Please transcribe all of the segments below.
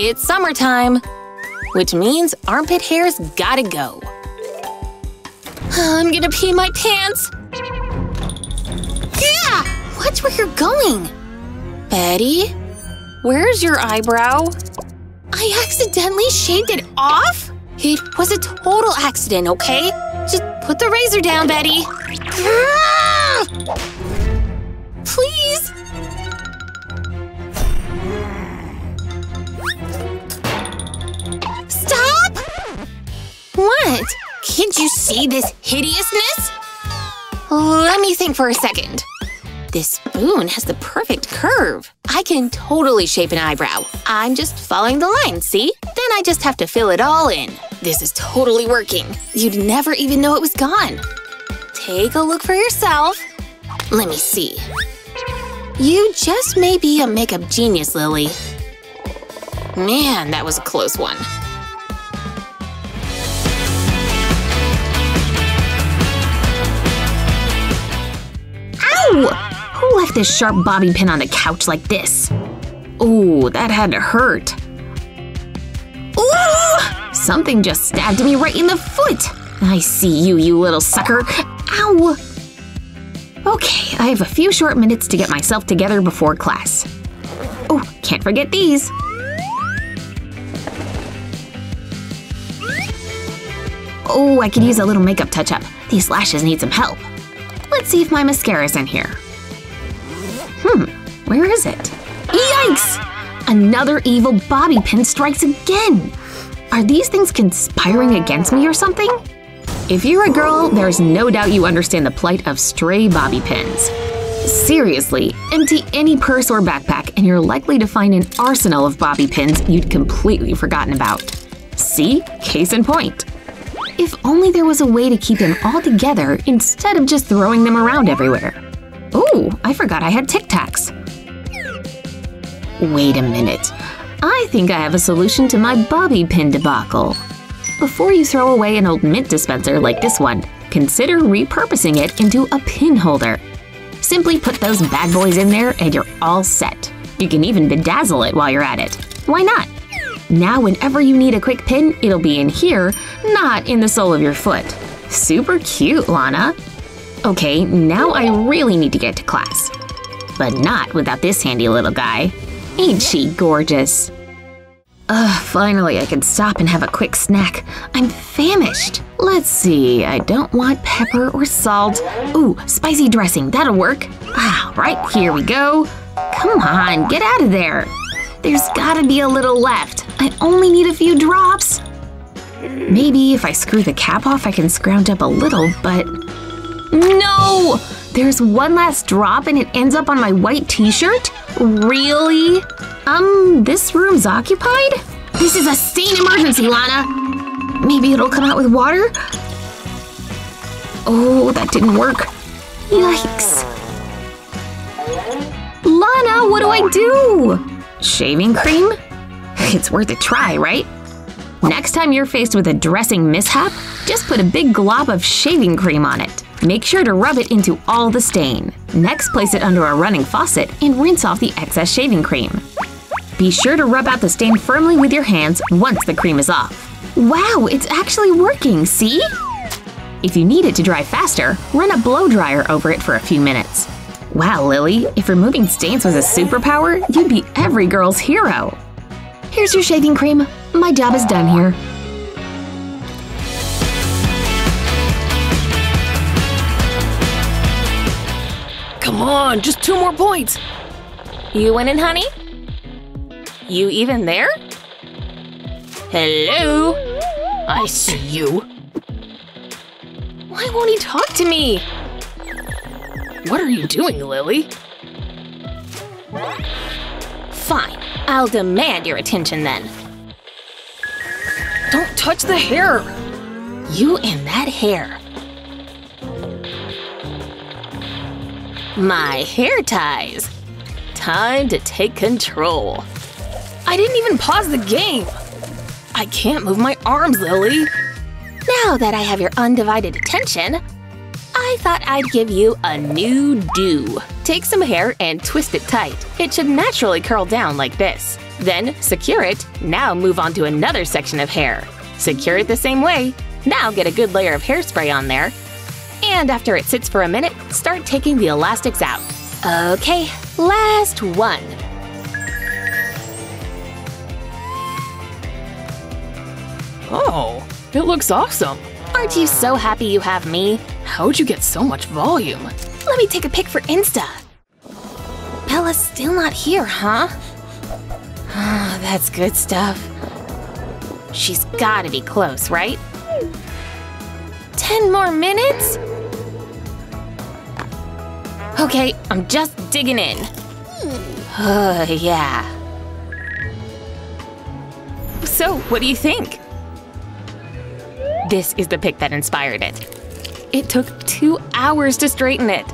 It's summertime, which means armpit hair's gotta go. I'm gonna pee my pants. Yeah! Watch where you're going. Betty? Where's your eyebrow? I accidentally shaved it off? It was a total accident, okay? Just put the razor down, Betty. Ah! Please? What? Can't you see this hideousness? Let me think for a second. This spoon has the perfect curve. I can totally shape an eyebrow. I'm just following the line, see? Then I just have to fill it all in. This is totally working. You'd never even know it was gone. Take a look for yourself. Let me see. You just may be a makeup genius, Lily. Man, that was a close one. Left this sharp bobby pin on the couch like this? Ooh, that had to hurt. Ooh! Something just stabbed me right in the foot! I see you, you little sucker. Ow! Okay, I have a few short minutes to get myself together before class. Oh, can't forget these. Oh, I could use a little makeup touch-up. These lashes need some help. Let's see if my mascara's in here. Hmm, where is it? Yikes! Another evil bobby pin strikes again! Are these things conspiring against me or something? If you're a girl, there's no doubt you understand the plight of stray bobby pins. Seriously, empty any purse or backpack and you're likely to find an arsenal of bobby pins you'd completely forgotten about. See? Case in point. If only there was a way to keep them all together instead of just throwing them around everywhere. Ooh, I forgot I had Tic Tacs. Wait a minute. I think I have a solution to my bobby pin debacle. Before you throw away an old mint dispenser like this one, consider repurposing it into a pin holder. Simply put those bad boys in there and you're all set. You can even bedazzle it while you're at it. Why not? Now whenever you need a quick pin, it'll be in here, not in the sole of your foot. Super cute, Lana. Okay, now I really need to get to class. But not without this handy little guy. Ain't she gorgeous? Ugh, finally I can stop and have a quick snack. I'm famished. Let's see, I don't want pepper or salt. Ooh, spicy dressing, that'll work. Ah, right, here we go. Come on, get out of there. There's gotta be a little left. I only need a few drops. Maybe if I screw the cap off I can scrounge up a little, but… No! There's one last drop and it ends up on my white t-shirt? Really? Um, this room's occupied? This is a stain emergency, Lana! Maybe it'll come out with water? Oh, that didn't work. Yikes. Lana, what do I do? Shaving cream? It's worth a try, right? Next time you're faced with a dressing mishap, just put a big glob of shaving cream on it. Make sure to rub it into all the stain. Next, place it under a running faucet and rinse off the excess shaving cream. Be sure to rub out the stain firmly with your hands once the cream is off. Wow, it's actually working, see? If you need it to dry faster, run a blow dryer over it for a few minutes. Wow, Lily, if removing stains was a superpower, you'd be every girl's hero. Here's your shaving cream. My job is done here. Come on, just two more points. You winning, honey? You even there? Hello? I see you. Why won't he talk to me? What are you doing, Lily? Fine, I'll demand your attention then. Don't touch the hair! You and that hair. My hair ties. Time to take control. I didn't even pause the game. I can't move my arms, Lily. Now that I have your undivided attention, I thought I'd give you a new do. Take some hair and twist it tight. It should naturally curl down like this. Then secure it. Now move on to another section of hair. Secure it the same way. Now get a good layer of hairspray on there. And after it sits for a minute, start taking the elastics out. Okay, last one. Oh, it looks awesome. Aren't you so happy you have me? How'd you get so much volume? Let me take a pic for Insta. Bella's still not here, huh? Ah, that's good stuff. She's gotta be close, right? Ten more minutes? Okay, I'm just digging in. Uh, yeah. So, what do you think? This is the pic that inspired it. It took two hours to straighten it.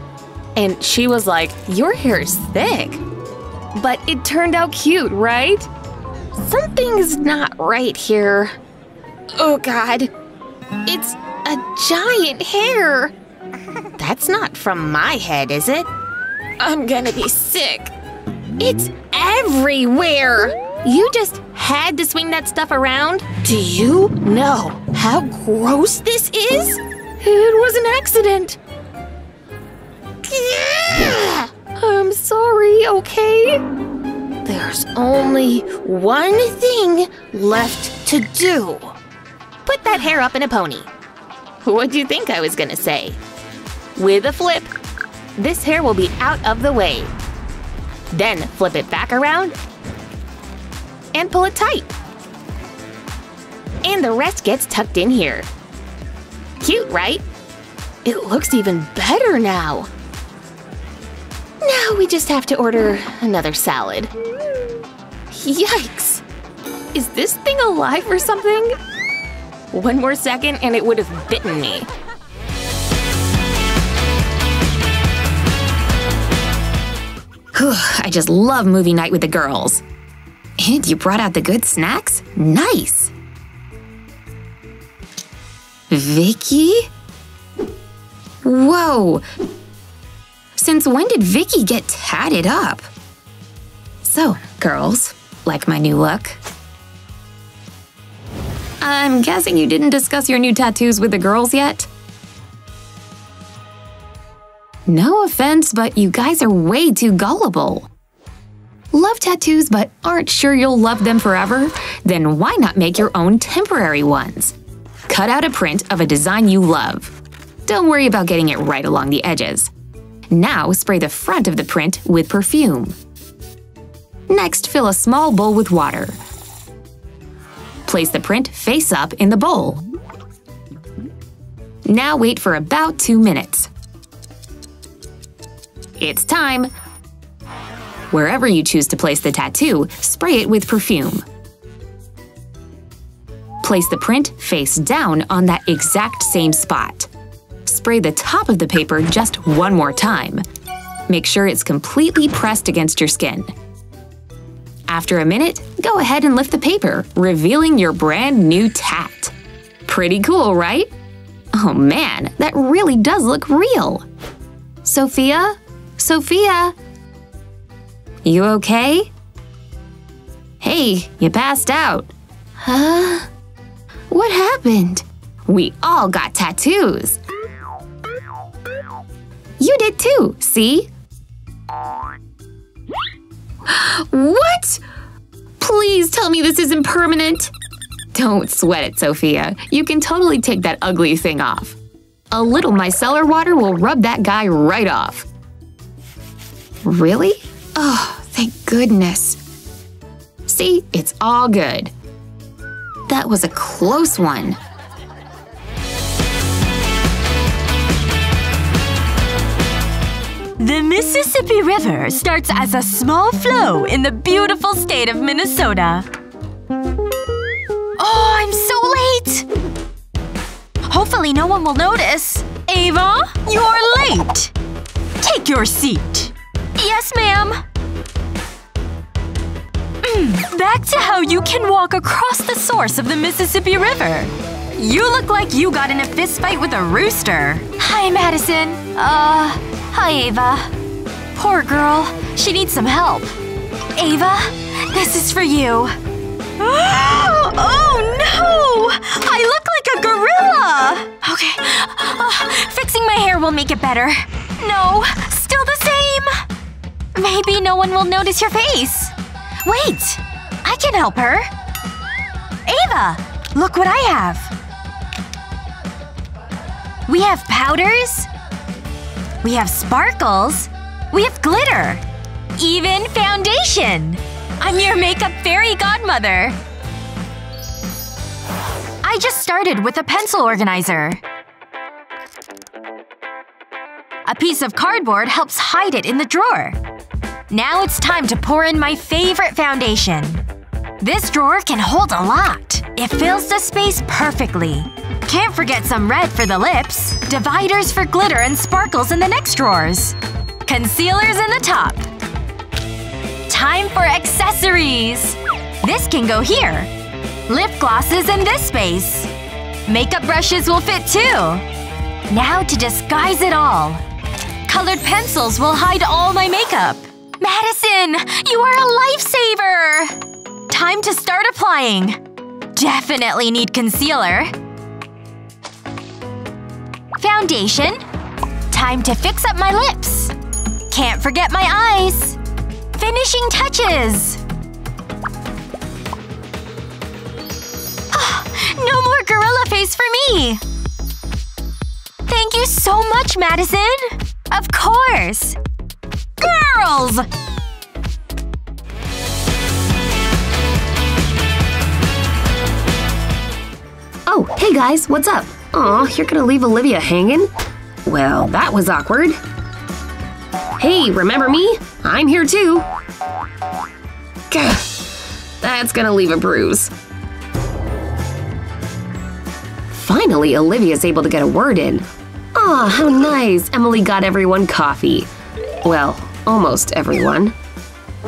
And she was like, Your hair is thick. But it turned out cute, right? Something's not right here. Oh god. It's a giant hair. That's not from my head, is it? I'm gonna be sick. Hmm. It's everywhere. You just had to swing that stuff around? Do you know how gross this is? It was an accident. I'm sorry, okay? There's only one thing left to do. Put that hair up in a pony. What'd you think I was gonna say? With a flip, this hair will be out of the way. Then flip it back around and pull it tight. And the rest gets tucked in here. Cute, right? It looks even better now. Now we just have to order another salad. Yikes! Is this thing alive or something? One more second and it would have bitten me. Whew, I just love movie night with the girls. And you brought out the good snacks? Nice! Vicky? Whoa! Since when did Vicky get tatted up? So, girls, like my new look? I'm guessing you didn't discuss your new tattoos with the girls yet? No offense, but you guys are way too gullible. Love tattoos but aren't sure you'll love them forever? Then why not make your own temporary ones? Cut out a print of a design you love. Don't worry about getting it right along the edges. Now spray the front of the print with perfume. Next, fill a small bowl with water. Place the print face up in the bowl. Now wait for about two minutes. It's time! Wherever you choose to place the tattoo, spray it with perfume. Place the print face down on that exact same spot. Spray the top of the paper just one more time. Make sure it's completely pressed against your skin. After a minute, go ahead and lift the paper, revealing your brand new tat. Pretty cool, right? Oh man, that really does look real! Sophia? Sophia? You okay? Hey, you passed out. Huh? What happened? We all got tattoos. You did too, see? What? Please tell me this isn't permanent. Don't sweat it, Sophia. You can totally take that ugly thing off. A little micellar water will rub that guy right off. Really? Oh, thank goodness. See, it's all good. That was a close one. The Mississippi River starts as a small flow in the beautiful state of Minnesota. Oh, I'm so late! Hopefully no one will notice. Ava, you're late! Take your seat. Yes, ma'am. Mm, back to how you can walk across the source of the Mississippi River. You look like you got in a fistfight with a rooster. Hi, Madison. Uh, hi, Ava. Poor girl. She needs some help. Ava, This is for you. oh no! I look like a gorilla! Okay. Oh, fixing my hair will make it better. No, still the same! Maybe no one will notice your face. Wait! I can help her. Ava! Look what I have. We have powders. We have sparkles. We have glitter. Even foundation! I'm your makeup fairy godmother! I just started with a pencil organizer. A piece of cardboard helps hide it in the drawer. Now it's time to pour in my favorite foundation. This drawer can hold a lot. It fills the space perfectly. Can't forget some red for the lips, dividers for glitter and sparkles in the next drawers. Concealers in the top. Time for accessories! This can go here. Lip glosses in this space. Makeup brushes will fit too. Now to disguise it all. Colored pencils will hide all my makeup. Madison! You are a lifesaver! Time to start applying. Definitely need concealer. Foundation. Time to fix up my lips. Can't forget my eyes. Finishing touches! Ah, no more gorilla face for me! Thank you so much, Madison! Of course! Girls! Oh, hey guys, what's up? Aw, you're gonna leave Olivia hanging? Well, that was awkward. Hey, remember me? I'm here too. Gah, that's gonna leave a bruise. Finally, Olivia's able to get a word in. Aw, how nice! Emily got everyone coffee. Well, almost everyone.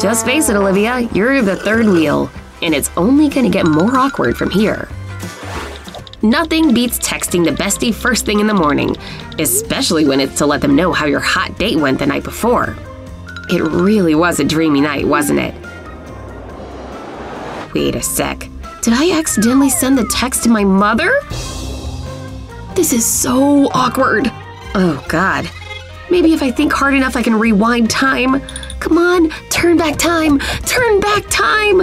Just face it, Olivia, you're the third wheel, and it's only gonna get more awkward from here. Nothing beats texting the bestie first thing in the morning, especially when it's to let them know how your hot date went the night before. It really was a dreamy night, wasn't it? Wait a sec. Did I accidentally send the text to my mother? This is so awkward. Oh god. Maybe if I think hard enough I can rewind time. Come on, turn back time! Turn back time!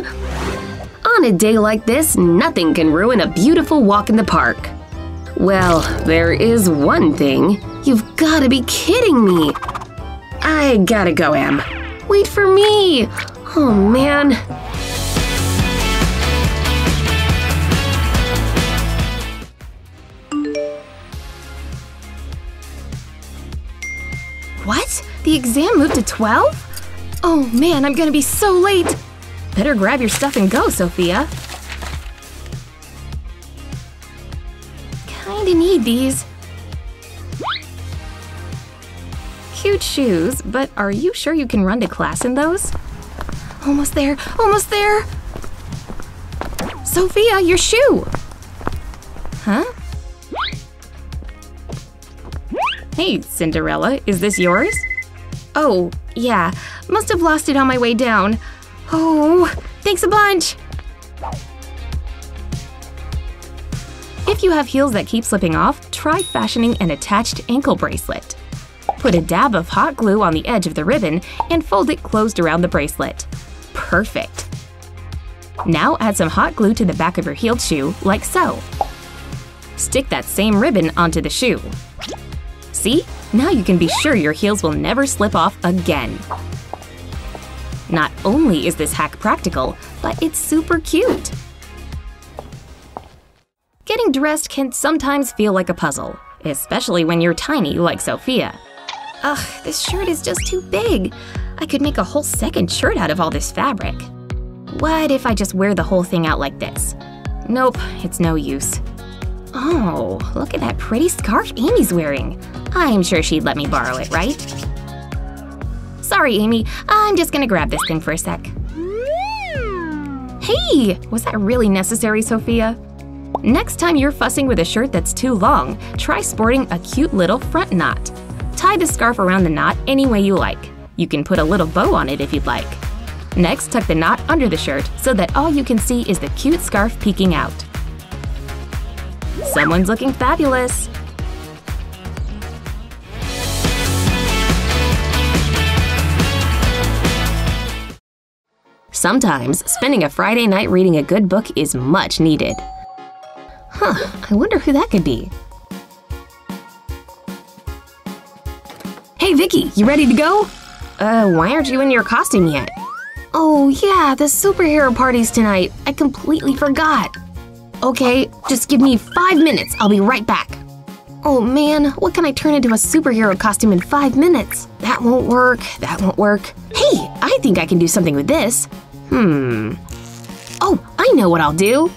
On a day like this, nothing can ruin a beautiful walk in the park. Well, there is one thing. You've gotta be kidding me! I gotta go, Em. Wait for me! Oh man. What? The exam moved to 12? Oh man, I'm gonna be so late! Better grab your stuff and go, Sophia. Kinda need these. Cute shoes, but are you sure you can run to class in those? Almost there, almost there! Sophia, your shoe! Huh? Hey, Cinderella, is this yours? Oh, yeah. Must have lost it on my way down. Oh, thanks a bunch! If you have heels that keep slipping off, try fashioning an attached ankle bracelet. Put a dab of hot glue on the edge of the ribbon and fold it closed around the bracelet. Perfect! Now add some hot glue to the back of your heeled shoe, like so. Stick that same ribbon onto the shoe. See? Now you can be sure your heels will never slip off again. Not only is this hack practical, but it's super cute. Getting dressed can sometimes feel like a puzzle, especially when you're tiny like Sophia. Ugh, this shirt is just too big. I could make a whole second shirt out of all this fabric. What if I just wear the whole thing out like this? Nope, it's no use. Oh, look at that pretty scarf Amy's wearing. I'm sure she'd let me borrow it, right? Sorry, Amy. I'm just gonna grab this thing for a sec. Hey! Was that really necessary, Sophia? Next time you're fussing with a shirt that's too long, try sporting a cute little front knot. Tie the scarf around the knot any way you like. You can put a little bow on it if you'd like. Next, tuck the knot under the shirt so that all you can see is the cute scarf peeking out. Someone's looking fabulous! Sometimes, spending a Friday night reading a good book is much needed. Huh, I wonder who that could be. Hey Vicky, you ready to go? Uh, why aren't you in your costume yet? Oh yeah, the superhero party's tonight. I completely forgot. Okay, just give me five minutes. I'll be right back. Oh man, what can I turn into a superhero costume in five minutes? That won't work, that won't work. Hey, I think I can do something with this. Hmm. Oh, I know what I'll do!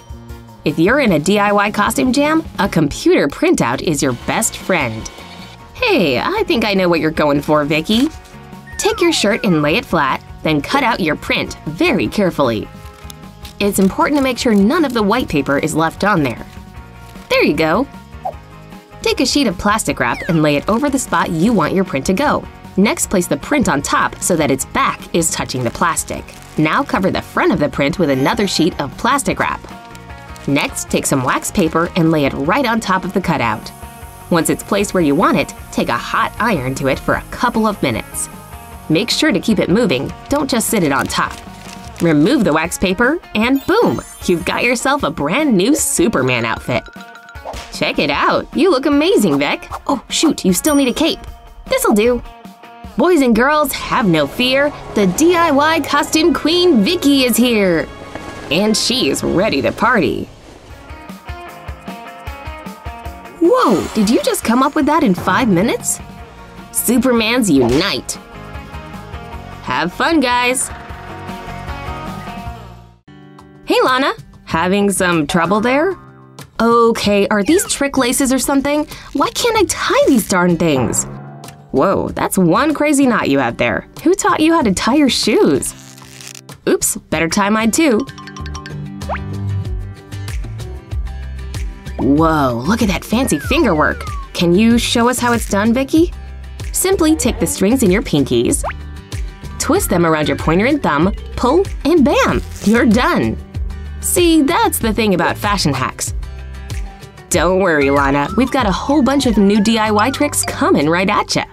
If you're in a DIY costume jam, a computer printout is your best friend. Hey, I think I know what you're going for, Vicky. Take your shirt and lay it flat, then cut out your print very carefully. It's important to make sure none of the white paper is left on there. There you go. Take a sheet of plastic wrap and lay it over the spot you want your print to go. Next, place the print on top so that its back is touching the plastic. Now cover the front of the print with another sheet of plastic wrap. Next, take some wax paper and lay it right on top of the cutout. Once it's placed where you want it, take a hot iron to it for a couple of minutes. Make sure to keep it moving, don't just sit it on top. Remove the wax paper, and boom! You've got yourself a brand new Superman outfit. Check it out! You look amazing, Vic! Oh, shoot, you still need a cape. This'll do. Boys and girls, have no fear. The DIY costume queen Vicky is here! And she's ready to party. Whoa, did you just come up with that in five minutes? Supermans unite! Have fun, guys! Hey, Lana! Having some trouble there? Okay, are these trick laces or something? Why can't I tie these darn things? Whoa, that's one crazy knot you have there. Who taught you how to tie your shoes? Oops, better tie mine too. Whoa, look at that fancy finger work. Can you show us how it's done, Vicky? Simply take the strings in your pinkies, twist them around your pointer and thumb, pull, and bam! You're done! See, that's the thing about fashion hacks. Don't worry, Lana, we've got a whole bunch of new DIY tricks coming right at ya.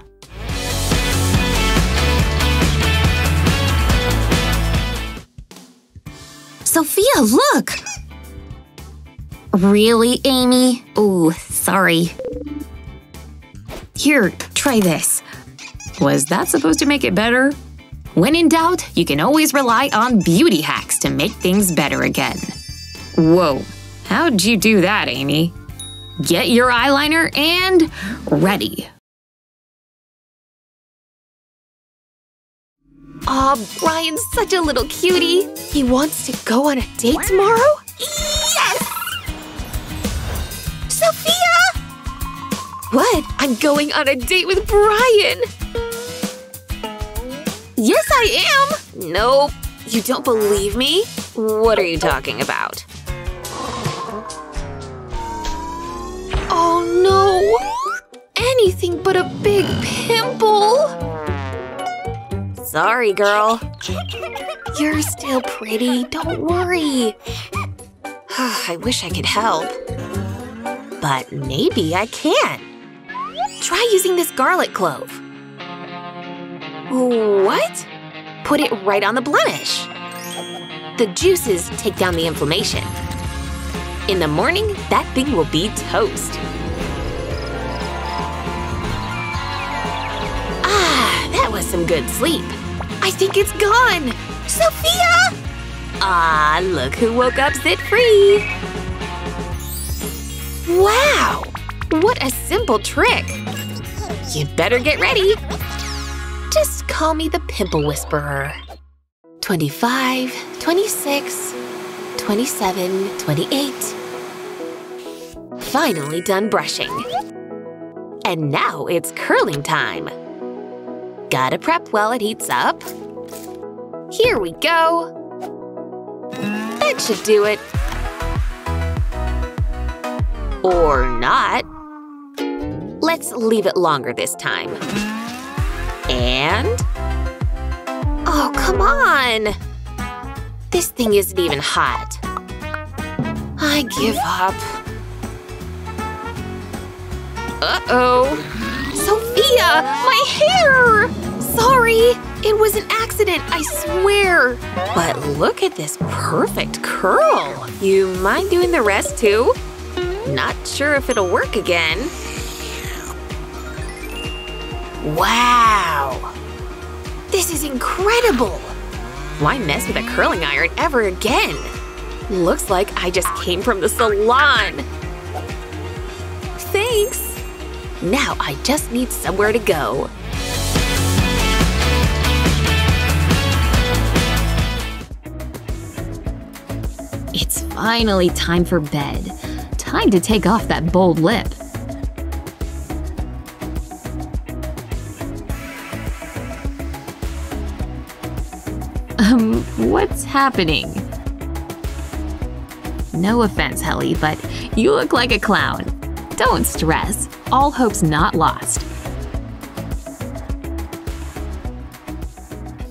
Sophia, look! Really, Amy? Oh, sorry. Here, try this. Was that supposed to make it better? When in doubt, you can always rely on beauty hacks to make things better again. Whoa, how'd you do that, Amy? Get your eyeliner and ready. Aw, Brian's such a little cutie. He wants to go on a date tomorrow? Yes! Sophia! What? I'm going on a date with Brian! Yes, I am! Nope. You don't believe me? What are you talking about? Oh no! Anything but a big pimple! Sorry, girl. You're still pretty, don't worry. I wish I could help. But maybe I can. Try using this garlic clove. What? Put it right on the blemish. The juices take down the inflammation. In the morning, that thing will be toast. Ah, that was some good sleep. I think it's gone! Sophia! Ah, look who woke up sit-free! Wow! What a simple trick! You'd better get ready! Just call me the Pimple Whisperer. 25, 26, 27, 28. Finally done brushing. And now it's curling time. Gotta prep while it heats up. Here we go. That should do it. Or not. Let's leave it longer this time. And… Oh, come on! This thing isn't even hot. I give up. Uh-oh. Sophia! My hair! Sorry! It was an accident, I swear! But look at this perfect curl! You mind doing the rest too? Not sure if it'll work again. Wow! This is incredible! Why mess with a curling iron ever again? Looks like I just came from the salon! Thanks! Now I just need somewhere to go. Finally time for bed. Time to take off that bold lip. Um, what's happening? No offense, Helly, but you look like a clown. Don't stress. All hope's not lost.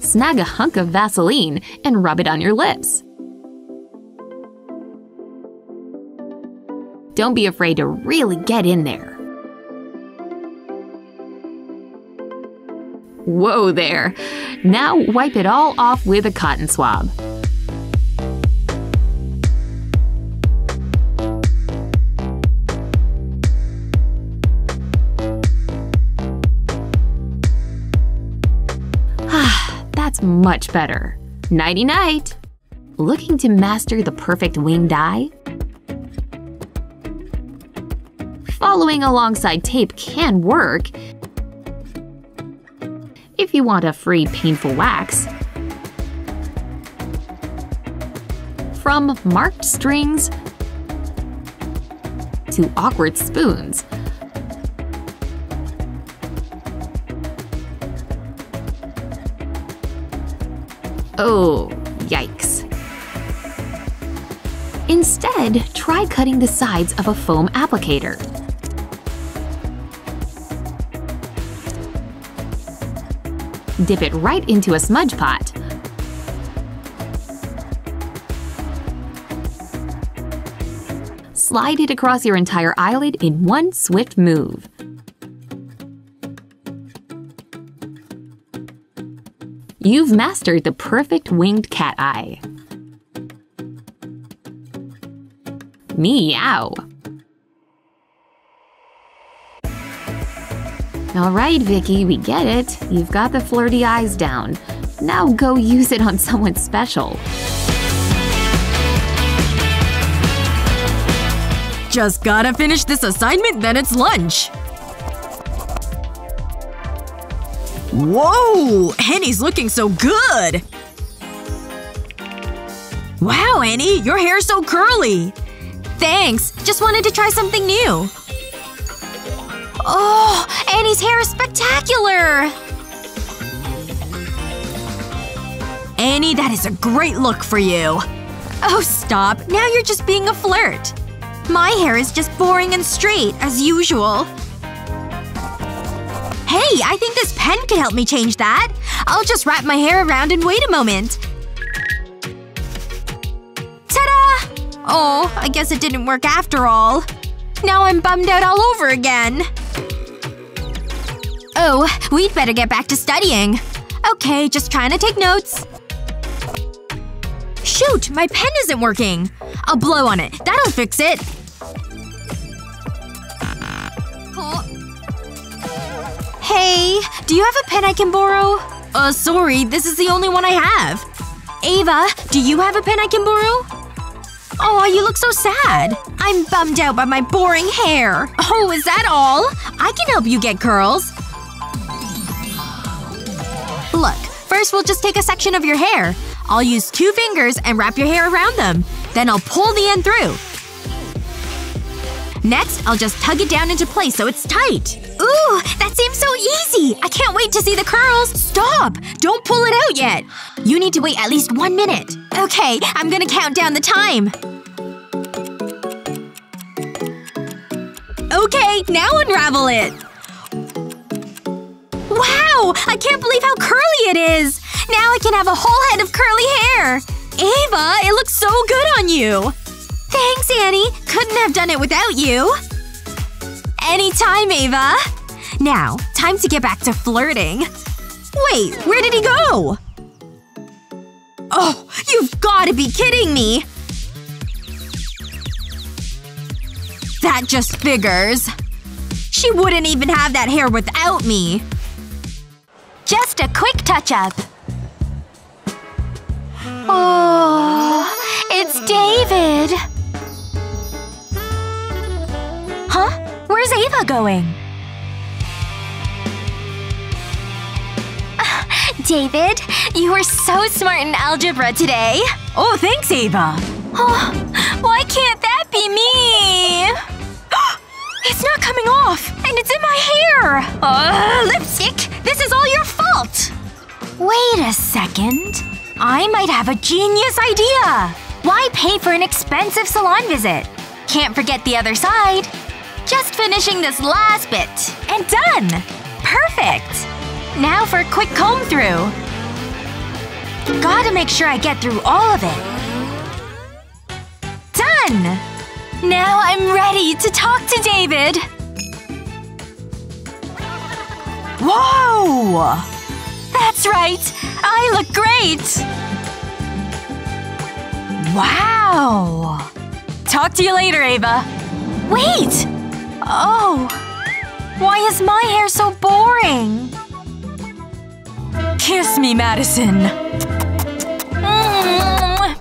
Snag a hunk of Vaseline and rub it on your lips. Don't be afraid to really get in there. Whoa there! Now wipe it all off with a cotton swab. Ah, That's much better. Nighty night! Looking to master the perfect winged eye? Following alongside tape can work if you want a free painful wax. From marked strings to awkward spoons. Oh, yikes. Instead, try cutting the sides of a foam applicator. Dip it right into a smudge pot. Slide it across your entire eyelid in one swift move. You've mastered the perfect winged cat eye. Meow. Alright, Vicky, we get it. You've got the flirty eyes down. Now go use it on someone special. Just gotta finish this assignment, then it's lunch. Whoa! Annie's looking so good! Wow, Annie, your hair's so curly! Thanks. Just wanted to try something new. Annie's hair is spectacular! Annie, that is a great look for you. Oh, stop. Now you're just being a flirt. My hair is just boring and straight, as usual. Hey, I think this pen could help me change that. I'll just wrap my hair around and wait a moment. Ta-da! Oh, I guess it didn't work after all. Now I'm bummed out all over again. Oh, we'd better get back to studying. Okay, just trying to take notes. Shoot! My pen isn't working! I'll blow on it. That'll fix it. Hey, do you have a pen I can borrow? Uh, sorry. This is the only one I have. Ava, do you have a pen I can borrow? Oh, you look so sad. I'm bummed out by my boring hair. Oh, is that all? I can help you get curls. Look, first we'll just take a section of your hair. I'll use two fingers and wrap your hair around them. Then I'll pull the end through. Next, I'll just tug it down into place so it's tight. Ooh, that seems so easy! I can't wait to see the curls! Stop! Don't pull it out yet! You need to wait at least one minute. Okay, I'm gonna count down the time. Okay, now unravel it! Wow! I can't believe how curly it is! Now I can have a whole head of curly hair! Ava, it looks so good on you! Thanks, Annie. Couldn't have done it without you. Anytime, Ava. Now, time to get back to flirting. Wait, where did he go? Oh, you've gotta be kidding me! That just figures. She wouldn't even have that hair without me. Just a quick touch-up. Oh, it's David! Huh? Where's Ava going? David, you were so smart in algebra today. Oh, thanks, Ava. Oh, why can't that be me? it's not coming off, and it's in my hair! Uh, lipstick, this is all your Wait a second. I might have a genius idea! Why pay for an expensive salon visit? Can't forget the other side. Just finishing this last bit. And done! Perfect! Now for a quick comb through. Gotta make sure I get through all of it. Done! Now I'm ready to talk to David. Whoa! That's right! I look great! Wow! Talk to you later, Ava. Wait! Oh. Why is my hair so boring? Kiss me, Madison. Mm.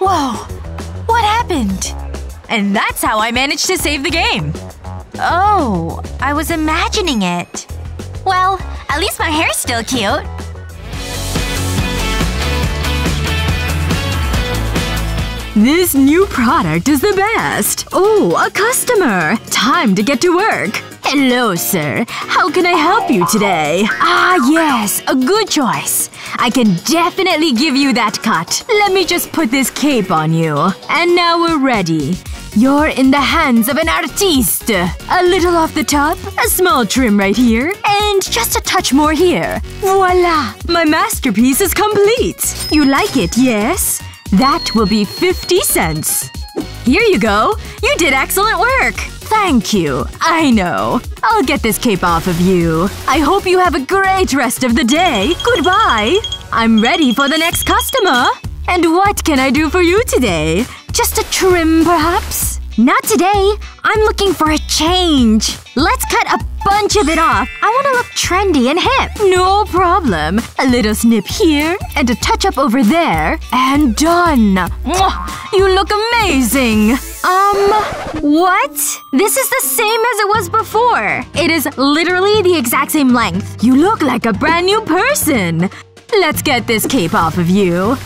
Whoa. What happened? And that's how I managed to save the game. Oh, I was imagining it. Well, at least my hair's still cute. This new product is the best! Oh, a customer! Time to get to work! Hello, sir. How can I help you today? Ah, yes. A good choice. I can definitely give you that cut. Let me just put this cape on you. And now we're ready. You're in the hands of an artiste. A little off the top, a small trim right here, and just a touch more here. Voila! My masterpiece is complete! You like it, yes? That will be 50 cents. Here you go. You did excellent work. Thank you. I know. I'll get this cape off of you. I hope you have a great rest of the day. Goodbye. I'm ready for the next customer. And what can I do for you today? Just a trim, perhaps? Not today. I'm looking for a change. Let's cut a bunch of it off. I want to look trendy and hip. No problem. A little snip here, and a touch-up over there, and done. Mwah! You look amazing. Um, what? This is the same as it was before. It is literally the exact same length. You look like a brand new person. Let's get this cape off of you.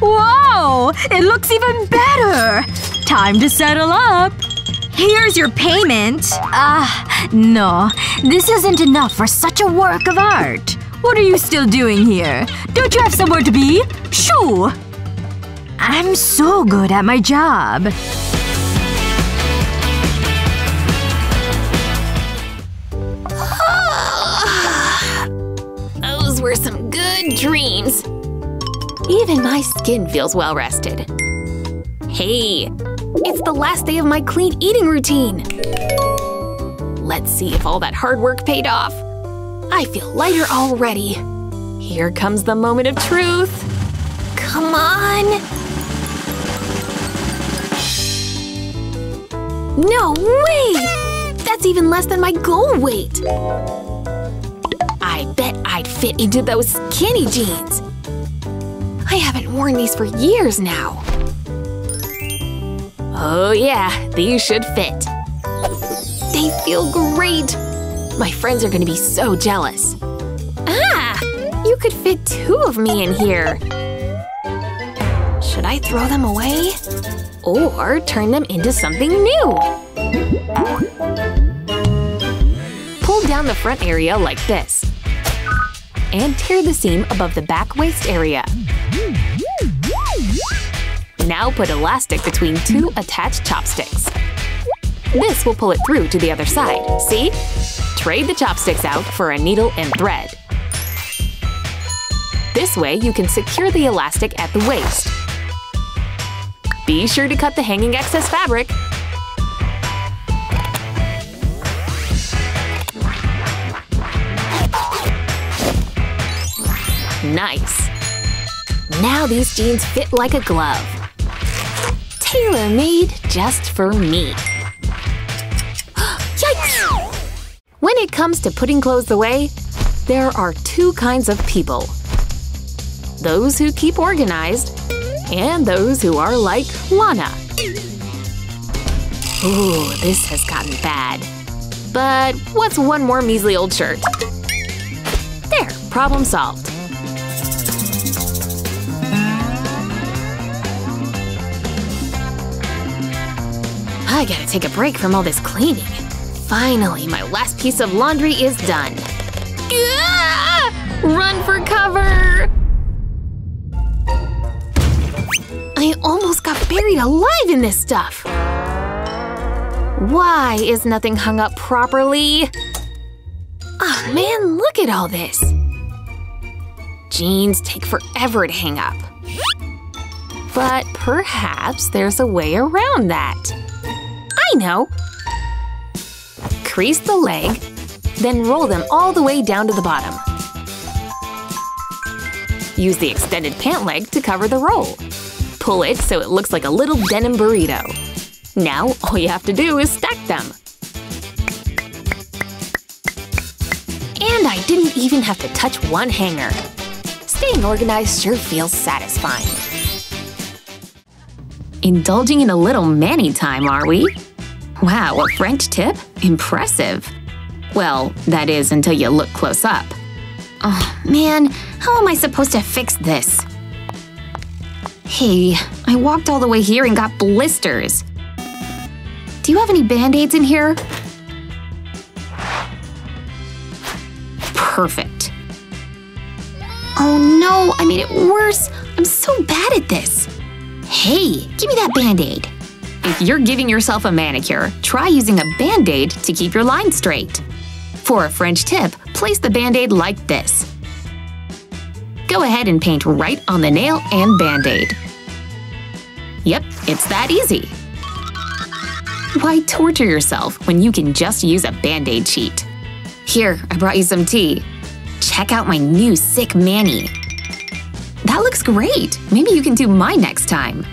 Whoa! It looks even better! Time to settle up. Here's your payment. Ah, no. This isn't enough for such a work of art. What are you still doing here? Don't you have somewhere to be? Shoo! I'm so good at my job. Those were some good dreams. Even my skin feels well rested. Hey, it's the last day of my clean eating routine. Let's see if all that hard work paid off. I feel lighter already. Here comes the moment of truth. Come on! No way! That's even less than my goal weight. I bet I'd fit into those skinny jeans. I haven't worn these for years now. Oh yeah, these should fit. They feel great! My friends are gonna be so jealous. Ah! You could fit two of me in here. Should I throw them away? Or turn them into something new? Pull down the front area like this. And tear the seam above the back waist area. Now put elastic between two attached chopsticks. This will pull it through to the other side, see? Trade the chopsticks out for a needle and thread. This way you can secure the elastic at the waist. Be sure to cut the hanging excess fabric. Nice! Now these jeans fit like a glove. Tailor-made just for me. Yikes! When it comes to putting clothes away, there are two kinds of people. Those who keep organized, and those who are like Lana. Ooh, this has gotten bad. But what's one more measly old shirt? There, problem solved. I gotta take a break from all this cleaning. Finally, my last piece of laundry is done. Ah! Run for cover! I almost got buried alive in this stuff. Why is nothing hung up properly? Oh man, look at all this. Jeans take forever to hang up. But perhaps there's a way around that. I know! Crease the leg, then roll them all the way down to the bottom. Use the extended pant leg to cover the roll. Pull it so it looks like a little denim burrito. Now, all you have to do is stack them. And I didn't even have to touch one hanger. Staying organized sure feels satisfying. Indulging in a little mani time, are we? Wow, a French tip? Impressive. Well, that is until you look close up. Oh man, how am I supposed to fix this? Hey, I walked all the way here and got blisters. Do you have any band-aids in here? Perfect. Oh no, I made it worse. I'm so bad at this. Hey, give me that band-aid. If you're giving yourself a manicure, try using a band-aid to keep your line straight. For a French tip, place the band-aid like this. Go ahead and paint right on the nail and band-aid. Yep, it's that easy. Why torture yourself when you can just use a band-aid sheet? Here, I brought you some tea. Check out my new sick mani. That looks great! Maybe you can do mine next time.